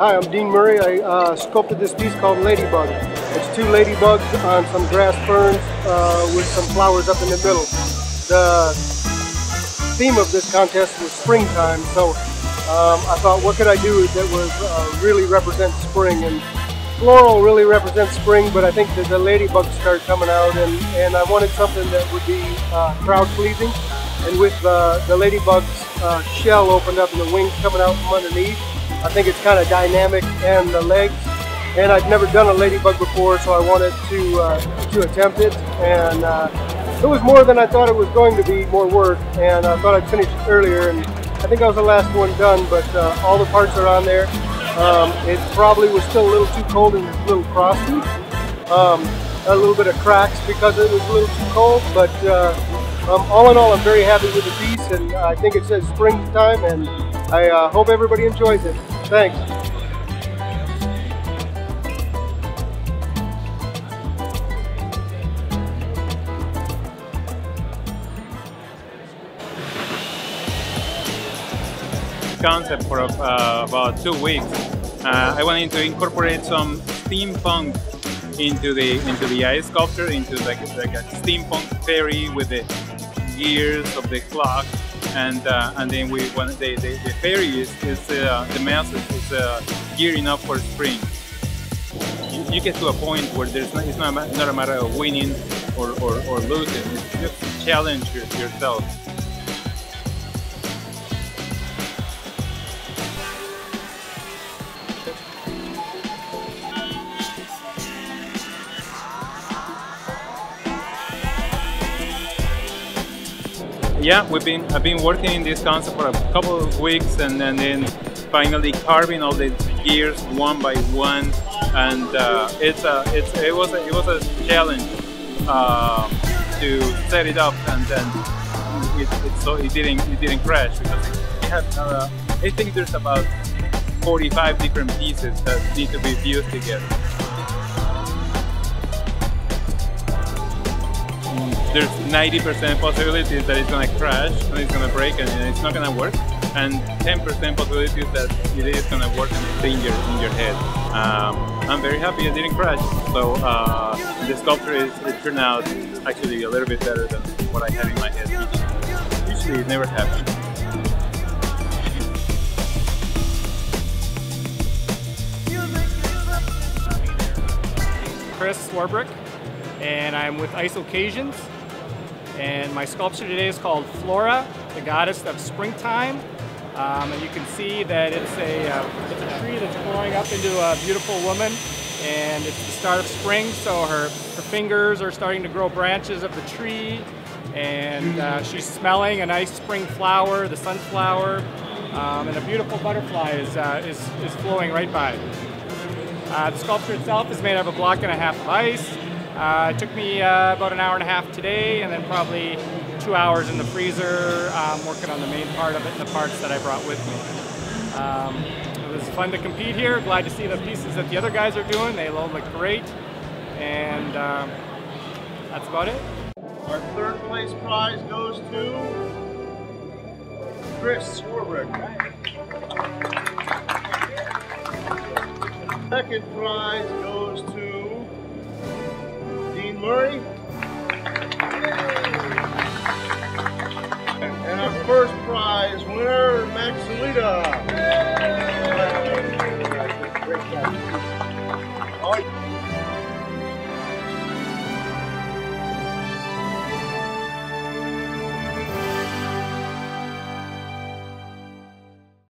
Hi, I'm Dean Murray. I uh, sculpted this piece called Ladybug. It's two ladybugs on some grass ferns uh, with some flowers up in the middle. The theme of this contest was springtime, so um, I thought what could I do that would uh, really represent spring and floral really represents spring, but I think that the ladybugs start coming out, and, and I wanted something that would be uh, crowd pleasing. And with uh, the ladybug's uh, shell opened up and the wings coming out from underneath, I think it's kind of dynamic, and the legs. And I'd never done a ladybug before, so I wanted to uh, to attempt it, and uh, it was more than I thought it was going to be, more work. And I thought I'd finish earlier, and I think I was the last one done, but uh, all the parts are on there. Um, it probably was still a little too cold and a little frosty. Um, a little bit of cracks because it was a little too cold, but uh, um, all in all, I'm very happy with the piece, and I think it says springtime, and I uh, hope everybody enjoys it. Thanks. concept for uh, about two weeks. Uh, I wanted to incorporate some steampunk into the into the ice sculpture, into like, like a steampunk fairy with the gears of the clock, and uh, and then we when the, the, the fairy is, is uh, the is, is uh, gearing up for spring. You, you, get to a point where there's not, it's not, not a matter of winning or, or, or losing. It's just challenge yourself. Yeah, we've been I've been working in this concept for a couple of weeks, and, and then finally carving all the gears one by one, and uh, it's a it's it was a, it was a challenge uh, to set it up, and then it, it, so it didn't it didn't crash because it, had uh, I think there's about 45 different pieces that need to be fused together. There's 90% possibilities that it's gonna crash and it's gonna break and it's not gonna work, and 10% possibilities that it is gonna work and stay in your, in your head. Um, I'm very happy it didn't crash, so uh, the sculpture is it turned out actually a little bit better than what I had in my head. Usually it never happens. Chris Swarbrick, and I'm with Ice Occasions. And my sculpture today is called Flora, the goddess of springtime. Um, and you can see that it's a, uh, it's a tree that's growing up into a beautiful woman. And it's the start of spring, so her, her fingers are starting to grow branches of the tree. And uh, she's smelling a nice spring flower, the sunflower. Um, and a beautiful butterfly is, uh, is, is flowing right by. Uh, the sculpture itself is made of a block and a half of ice. Uh, it took me uh, about an hour and a half today and then probably two hours in the freezer um, working on the main part of it and the parts that I brought with me. Um, it was fun to compete here. Glad to see the pieces that the other guys are doing. They all look great. And um, that's about it. Our third place prize goes to Chris Swarbrick. Second prize goes to Murray. And our first